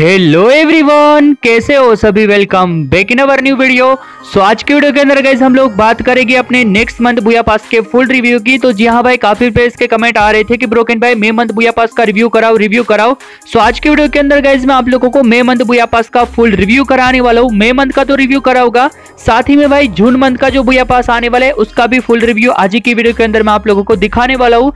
Hello everyone कैसे हो सभी? Welcome back in our new video so आज के वीडियो के अंदर गाइस हम लोग बात करेंगे अपने नेक्स्ट मंथ बुया पास के फुल रिव्यू की। तो जी हाँ भाई, काफ़ी प्लेस के कमेंट आ रहे थे कि ब्रोकन भाई मे मंथ बुया पास का रिव्यू कराओ रिव्यू कराओ। सो आज के वीडियो के अंदर गाइज़ मैं आप लोगों को मे मंथ बुया पास का फुल रिव्यू कराने वाला हूँ। मे मंथ का तो रिव्यू कराऊँगा साथ ही में भाई जून मंथ का जो बुया पास आने वाला है, उसका भी फुल रिव्यू आज की वीडियो के अंदर मैं आप लोगों को दिखाने वाला हूँ।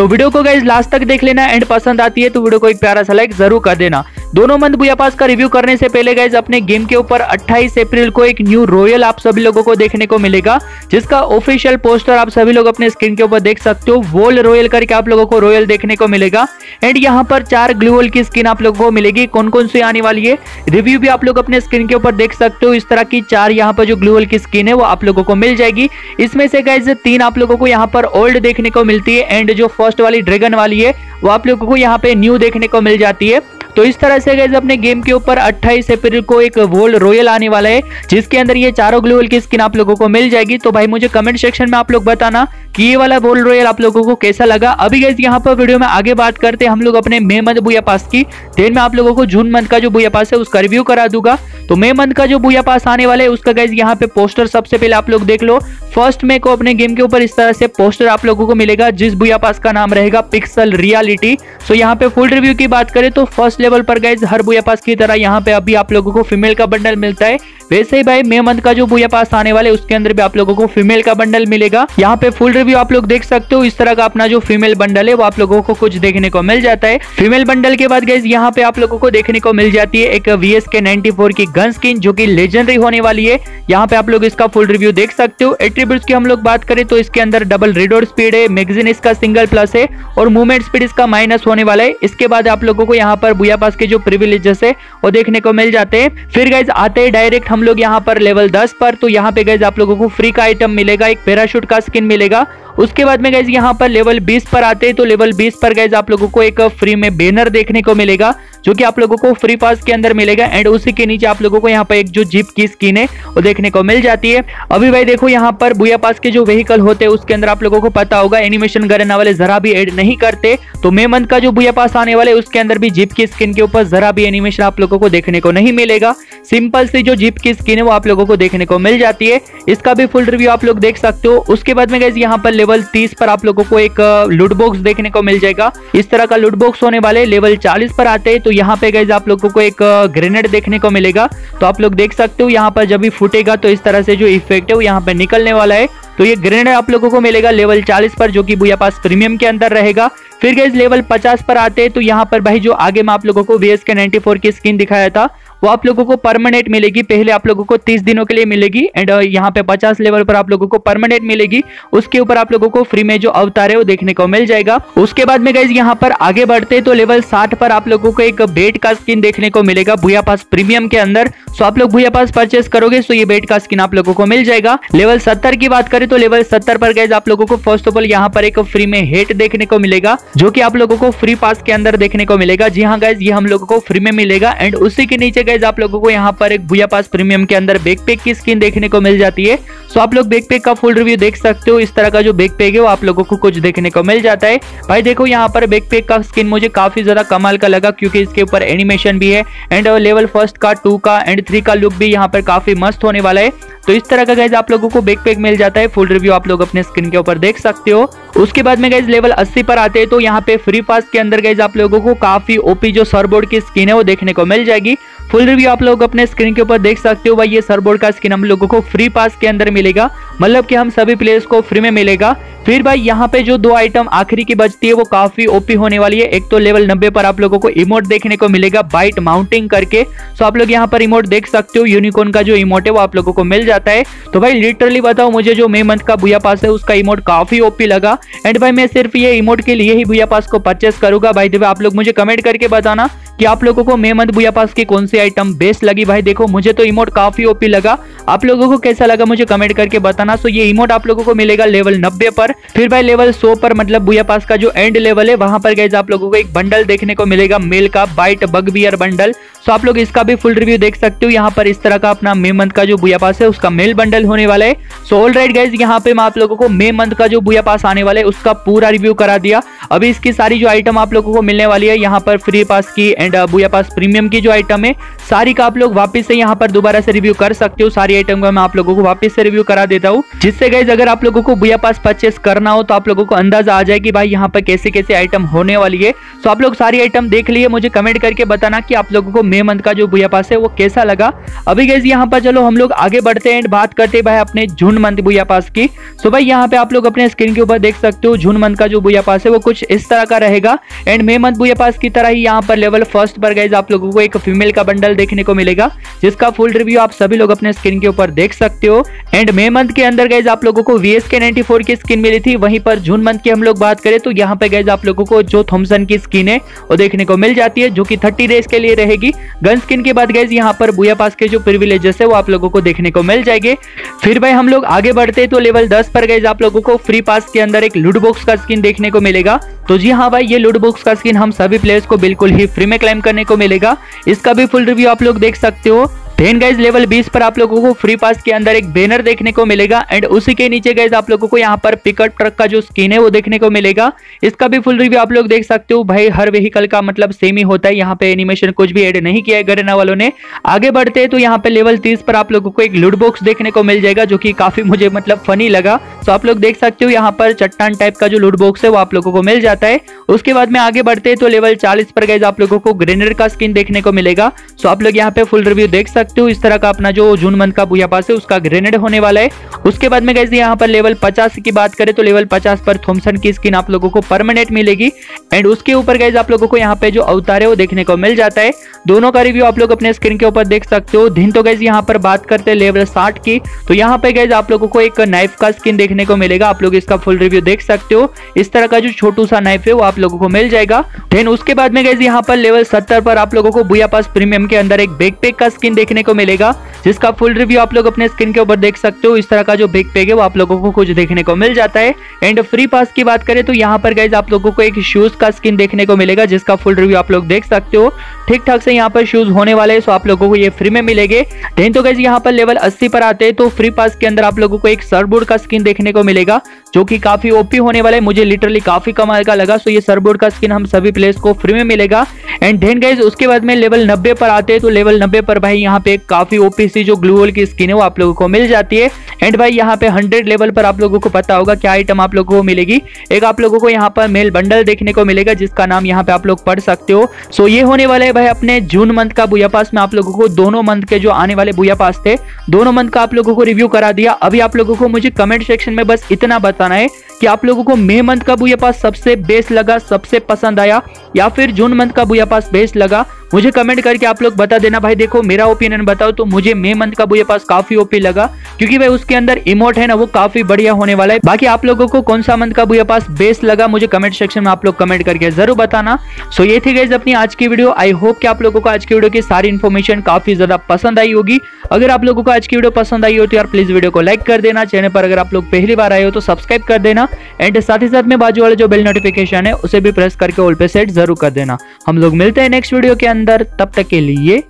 तो वीडियो को गाइज़ लास्ट तक देख लेना एंड पसंद आती है तो वीडियो को एक प्यारा सा लाइक ज़रूर कर देना। दोनों मंथ बुया पास का रिव्यू करने से पहले गाइज़ अपने गेम के ऊपर 28 अप्रैल को एक न्यू रॉयल आप सभी लोगों को देखने को मिलेगा, जिसका ऑफिशियल पोस्टर आप सभी लोग अपने स्क्रीन के ऊपर देख सकते हो। वोल रॉयल करके आप लोगों को रॉयल देखने को मिलेगा। एंड यहाँ पर चार ग्लूवल की स्किन आप लोगों को मिलेगी। कौन कौन सी आने वाली है? रिव्यू भी आप लोग अपने स्क्रीन के ऊपर देख सकते हो। इस तरह की चार यहाँ पर जो ग्लूवल की स्किन है, वो आप लोगों को मिल जाएगी। इसमें से गाइज़ तीन आप लोगों को यहाँ पर ओल्ड देखने को मिलती है। एंड जो फ़र्स्ट वाली ड्रैगन वाली है, वो आप लोगों को यहाँ पे न्यू देखने को मिल जाती है। तो इस तरह से गैस अपने गेम के ऊपर 28 अप्रैल को एक वोल्ड रॉयल आने वाला है, जिसके अंदर ये चारों ग्लोवल की स्किन आप लोगों को मिल जाएगी। तो भाई, मुझे कमेंट सेक्शन में आप लोग बताना कि ये वाला वोल्ड रॉयल आप लोगों को कैसा लगा। अभी गैस यहाँ पर वीडियो में आगे बात करते हम लोग अपने मे मंथ बुया पास की। देन में आप लोगों को जून मंथ का जो बुया पास है, उसका रिव्यू करा दूँगा। तो मे मंथ का जो बुया पास आने वाला है, उसका गैस यहाँ पे पोस्टर सबसे पहले आप लोग देख लो। फ़र्स्ट मे को अपने गेम के ऊपर इस तरह से पोस्टर आप लोगों को मिलेगा, जिस बुया पास का नाम रहेगा पिक्सल रियालिटी। सो यहाँ पे फुल रिव्यू की बात करें तो फ़र्स्ट लेवल पर गाइज़ हर बुया पास की तरह यहाँ पे अभी आप लोगों को फीमेल का बंडल मिलता है। वैसे ही भाई मे मंथ का जो बुया पास आने वाले उसके अंदर भी आप लोगों को फीमेल का बंडल मिलेगा। यहाँ पे फुल रिव्यू आप लोग देख सकते हो। इस तरह का अपना जो फीमेल बंडल है, वो आप लोगों को कुछ देखने को मिल जाता है। फीमेल बंडल के बाद गैस यहाँ पे आप लोगों को देखने को मिल जाती है एक वी एस के नाइनटी की गन स्किन जो की लेजेंडरी होने वाली है। यहाँ पे आप लोग इसका फुल रिव्यू देख सकते हो। एट्रीब्यूट की हम लोग बात करें तो इसके अंदर डबल रिडोर स्पीड है मैगजीन इसका सिंगल प्लस है, और मूवमेंट स्पीड इसका माइनस होने वाला है। इसके बाद आप लोगों को यहाँ पर बुया पास के जो प्रिविलेजेस है, वो देखने को मिल जाते हैं। फिर गाइज़ आते हैं डायरेक्ट हम लोग यहाँ पर लेवल 10 पर तो यहाँ पे गाइज़ आप लोगों को फ्री का आइटम मिलेगा, एक पैराशूट का स्किन मिलेगा। उसके बाद में गैस यहाँ पर लेवल 20 पर आते हैं तो लेवल 20 पर गैस आप लोगों को एक फ्री में बैनर देखने को मिलेगा, जो कि आप लोगों को फ्री पास के अंदर मिलेगा एंड उसी के नीचे आप लोगों को यहाँ पर एक जो जीप की स्किन है, वो देखने को मिल जाती है। अभी भाई देखो यहाँ पर बुया पास के जो व्हीकल होते हैं, उसके अंदर आप लोगों को पता होगा एनिमेशन करने वाले जरा भी एड नहीं करते तो मे मंथ का जो बुया पास आने वाले उसके अंदर भी जीप की स्किन के ऊपर जरा भी एनिमेशन आप लोगों को देखने को नहीं मिलेगा। सिंपल सी जो जीप की स्किन है वो आप लोगों को देखने को मिल जाती है। इसका भी फुल रिव्यू आप लोग देख सकते हो। उसके बाद में गैस यहाँ पर लेवल तीस पर आप लोगों को एक लूट बॉक्स देखने को मिल जाएगा। इस तरह का लूट बॉक्स होने वाले लेवल चालीस पर आते हैं। तो यहाँ पे गैस आप लोगों को एक ग्रेनेड देखने को मिलेगा। तो आप लोग देख सकते हो, यहाँ पर जब भी फूटेगा तो इस तरह से जो इफ़ेक्ट है वो यहाँ पे निकलने वाला है। तो ये ग्रेनेड आप लोगों को मिलेगा लेवल 40 पर, जो कि बुया पास प्रीमियम के अंदर रहेगा। फिर गैस लेवल 50 पर आते हैं तो यहाँ पर भाई जो आगे मैं आप लोगों को वी एस के नाइनटी की स्किन दिखाया था, वो आप लोगों को परमानेंट मिलेगी। पहले आप लोगों को 30 दिनों के लिए मिलेगी एंड यहाँ पे 50 लेवल पर आप लोगों को परमानेंट मिलेगी। उसके ऊपर आप लोगों को फ्री में जो अवतार है, वो देखने को मिल जाएगा। उसके बाद में गाइज़ यहाँ पर आगे बढ़ते तो लेवल 60 पर आप लोगों को एक बेट का स्किन देखने को मिलेगा भूया पास प्रीमियम के अंदर। सो आप लोग भूया पास परचेस करोगे तो ये बेट का स्किन आप लोगों को मिल जाएगा। लेवल सत्तर की बात करें तो लेवल सत्तर पर गए आप लोगों को फ़र्स्ट ऑफ़ ऑल यहाँ पर एक फ्री में हेट देखने को मिलेगा, जो की आप लोगों को फ्री पास के अंदर देखने को मिलेगा। जी हाँ गाइज़ ये हम लोगों को फ्री में मिलेगा एंड उसी के नीचे गाइज़ आप लोगों को यहाँ यहाँ पर एक भूया पास प्रीमियम के अंदर बैकपैक की स्किन देखने को मिल जाती है। सो आप लोग बैकपैक का फुल रिव्यू देख सकते हो, इस तरह का जो बैकपैक है वो आप लोगों को कुछ देखने को मिल जाता है। भाई देखो यहाँ पर बैकपैक का स्किन मुझे काफ़ी ज़्यादा कमाल का लगा, क्योंकि इसके ऊपर एनिमेशन भी है एंड लेवल फ़र्स्ट का टू का एंड थ्री का लुक भी यहाँ पर काफ़ी मस्त होने वाला है। तो इस तरह का गैज आप लोगों को बैकपैक मिल जाता है फुल रिव्यू आप लोग अपने स्क्रीन के ऊपर देख सकते हो। उसके बाद में गैज लेवल 80 पर आते हैं तो यहाँ पे फ्री पास के अंदर गैज आप लोगों को काफ़ी ओपी जो सरबोर्ड की स्किन है वो देखने को मिल जाएगी। फुल रिव्यू आप लोग अपने स्क्रीन के ऊपर देख सकते हो भाई, ये सरबोर्ड का स्किन हम लोगों को फ्री पास के अंदर मिलेगा। मतलब कि हम सभी प्लेयर्स को फ्री में मिलेगा। फिर भाई यहाँ पे जो दो आइटम आखिरी की बचती है, वो काफ़ी ओपी होने वाली है। एक तो लेवल 90 पर आप लोगों को इमोट देखने को मिलेगा बाइट माउंटिंग करके। सो आप लोग यहाँ पर इमोट देख सकते हो यूनिकॉर्न का जो इमोट है, वो आप लोगों को मिल जाता है। तो भाई लिटरली बताओ मुझे जो मे मंथ का भूया पास है, उसका इमोट काफ़ी ओपी लगा। एंड भाई, मैं सिर्फ़ ये इमोट के लिए ही भूया पास को परचेस करूँगा। भाई देवे आप लोग मुझे कमेंट करके बताना कि आप लोगों को मे मंथ भूया पास की कौन सी आइटम बेस्ट लगी। भाई, देखो, मुझे तो इमोट काफ़ी ओपी लगा। आप लोगों को कैसा लगा मुझे कमेंट करके बताना। सो ये इमोट आप लोगों को मिलेगा लेवल नब्बे पर। फिर भाई लेवल सो पर मतलब बुया पास का जो एंड लेवल है, वहाँ पर गए आप लोगों को एक बंडल देखने को मिलेगा मेल का बाइट बगबियर बंडल सो आप लोग इसका भी फुल रिव्यू देख सकते हो। यहाँ पर इस तरह का अपना मे मंथ का जो बुया पास है, उसका मेल बंडल होने वाला है। सो ऑल राइट गाइज़ यहाँ पे मैं आप लोगों को मे मंथ का जो बुया पास आने वाला है, उसका पूरा रिव्यू करा दिया। अभी इसकी सारी जो आइटम आप लोगों को मिलने वाली है, यहाँ पर फ्री पास की एंड बुया पास प्रीमियम की जो आइटम है, सारी का आप लोग वापस से यहाँ पर दोबारा से रिव्यू कर सकते हो। सारी आइटम का मैं आप लोगों को वापस से रिव्यू करा देता हूँ। जिससे गाइज़ अगर आप लोगों को बुया पास परचेस करना हो तो आप लोगों को अंदाज़ा आ जाए कि भाई यहाँ पर कैसे कैसे आइटम होने वाली है। तो आप लोग सारी आइटम देख लिए, मुझे कमेंट करके बताना कि आप लोगों को मे मंथ का जो बुया पास है वो कैसा लगा। अभी गैस यहाँ पर चलो, हम लोग आगे बढ़ते हैं एंड बात करते हैं भाई अपने जून मंथ बुया पास की। तो भाई यहाँ पे आप लोग अपने स्क्रीन के ऊपर देख सकते हो जून मंथ का जो बुया पास है वो कुछ इस तरह का रहेगा। एंड मे मंथ बुया पास की तरह ही यहाँ पर लेवल फ़र्स्ट पर गए आप लोगों को एक फीमेल का बंडल देखने को मिलेगा, जिसका फुल रिव्यू आप सभी लोग अपने स्क्रीन के ऊपर देख सकते हो। एंड मे मंथ के अंदर गए आप लोगों को वी एस के की स्किन मिली थी, वहीं पर जून मंथ की हम लोग बात करें तो यहाँ पे गए आप लोगों को जो थॉमसन की स्किन है, वो देखने को मिल जाती है, जो कि थर्टी डेज़ के लिए रहेगी। गन स्किन के बाद गए यहाँ पर बुया पास के जो प्रिविलेजेस है, वो आप लोगों को देखने को मिल जाएँगे। फिर भाई हम लोग आगे बढ़ते तो लेवल 10 पर गए आप लोगों को फ्री पास के अंदर एक लूड बॉक्स का स्किन देखने को मिलेगा। तो जी हाँ भाई, ये लूड बॉक्स का स्किन हम सभी प्लेयर्स को बिल्कुल ही फ्री में क्लाइम करने को मिलेगा। इसका भी फुल रिव्यू आप लोग देख सकते हो। देन गाइज़ लेवल 20 पर आप लोगों को फ्री पास के अंदर एक बैनर देखने को मिलेगा एंड उसी के नीचे गाइज़ आप लोगों को यहाँ पर पिकअप ट्रक का जो स्किन है वो देखने को मिलेगा। इसका भी फुल रिव्यू आप लोग देख सकते हो। भाई, हर व्हीकल का मतलब सेम ही होता है। यहाँ पे एनिमेशन कुछ भी एड नहीं किया है गरेना वालों ने। आगे बढ़ते तो यहाँ पे लेवल तीस पर आप लोगों को एक लूड बॉक्स देखने को मिल जाएगा, जो की काफ़ी मुझे मतलब फनी लगा। तो आप लोग देख सकते हो यहाँ पर चट्टान टाइप का जो लूड बॉक्स है वो आप लोगों को मिल जाता है। उसके बाद में आगे बढ़ते तो लेवल चालीस पर गए आप लोगों को ग्रेनर का स्किन देखने को मिलेगा। सो आप लोग यहाँ पे फुल रिव्यू देख सकते हो। इस तरह का अपना अपना जो जून मंथ का बुया पास है, उसका ग्रेनेड होने वाला है। उसके बाद में गैस यहाँ पर लेवल 50 की बात करें तो लेवल 50 पर थॉमसन की स्किन आप लोगों को परमानेंट मिलेगी। एंड उसके ऊपर गैस आप लोगों को यहाँ पे जो अवतार है, वो देखने को मिल जाता है। दोनों का रिव्यू आप लोग अपने स्क्रीन के ऊपर देख सकते हो। दिन तो गैस यहाँ पर बात करते हैं लेवल साठ की। तो यहाँ पे गैस आप लोगों को एक नाइफ का स्किन देखने को मिलेगा। आप लोग इसका फुल रिव्यू देख सकते हो। इस तरह का जो छोटू सा नाइफ है, वो आप लोगों को मिल जाएगा। देन उसके बाद में गैस यहाँ पर लेवल सत्तर पर आप लोगों को बुया पास प्रीमियम के अंदर एक बैकपैक का स्किन देखने को मिलेगा, जिसका फुल रिव्यू आप लोग अपने स्क्रीन के ऊपर देख सकते हो। इस तरह का जो बिग पेग है, वो आप लोगों को कुछ देखने को मिल जाता है। एंड फ्री पास की बात करें तो यहाँ पर गाइज़ आप लोगों को एक शूज़ का स्किन देखने को मिलेगा, जिसका फुल रिव्यू आप लोग देख सकते हो। ठीक ठाक से यहाँ पर शूज़ होने वाले हैं सो आप लोगों को ये फ्री में मिलेंगे। देन तो गाइज़ यहाँ पर लेवल अस्सी पर आते हैं तो फ्री पास के अंदर आप लोगों को एक सरबोर्ड का स्किन देखने को मिलेगा जो की काफ़ी ओपी होने वाला है। मुझे लिटरली काफ़ी कमाल का लगा। सो ये सरबोर्ड का स्किन हम सभी प्लेयर्स को फ्री में मिलेगा। एंड देन गाइज़ उसके बाद में लेवल नब्बे पर आते हैं तो लेवल नब्बे पर भाई यहाँ पे काफ़ी ओपी सी जो ग्लूवल की स्किन है, वो आप लोगों को मिल जाती है। एंड भाई, यहाँ पे हंड्रेड लेवल पर आप लोगों को पता होगा क्या आइटम आप लोगों को मिलेगी। एक आप लोगों को यहाँ पर मेल बंडल देखने को मिलेगा, जिसका नाम यहाँ पे आप लोग पढ़ सकते हो। सो ये होने वाला है भाई अपने जून मंथ का बुया पास में आप लोगों को। दोनों मंथ के जो आने वाले बुया पास थे, दोनों मंथ का आप लोगों को रिव्यू करा दिया। अभी आप लोगों को मुझे कमेंट सेक्शन में बस इतना बताना है कि आप लोगों को मे मंथ का बुया पास सबसे बेस्ट लगा, सबसे पसंद आया, या फिर जून मंथ का बुया पास बेस्ट लगा, मुझे कमेंट करके आप लोग बता देना। भाई देखो, मेरा ओपिनियन बताओ तो मुझे मे मंथ का बुया पास काफ़ी ओपी लगा, क्योंकि भाई उसके अंदर इमोट है ना, वो काफ़ी बढ़िया होने वाला है। बाकी आप लोगों को कौन सा मंथ का बुया पास बेस्ट लगा, मुझे कमेंट सेक्शन में आप लोग कमेंट करके ज़रूर बताना। सो ये थी गई अपनी आज की वीडियो आई होप कि आप लोगों को आज की वीडियो की सारी इन्फॉर्मेशन काफ़ी ज़्यादा पसंद आई होगी। अगर आप लोगों को आज की वीडियो पसंद आई हो तो यार प्लीज़ वीडियो को लाइक कर देना। चैनल पर अगर आप लोग पहली बार आए हो तो सब्सक्राइब कर देना एंड साथ ही साथ में बाजू वाले जो बेल नोटिफिकेशन है, उसे भी प्रेस करके ऑल पे सेट ज़रूर कर देना। हम लोग मिलते हैं नेक्स्ट वीडियो के अंदर, तब तक के लिए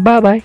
बाय बाय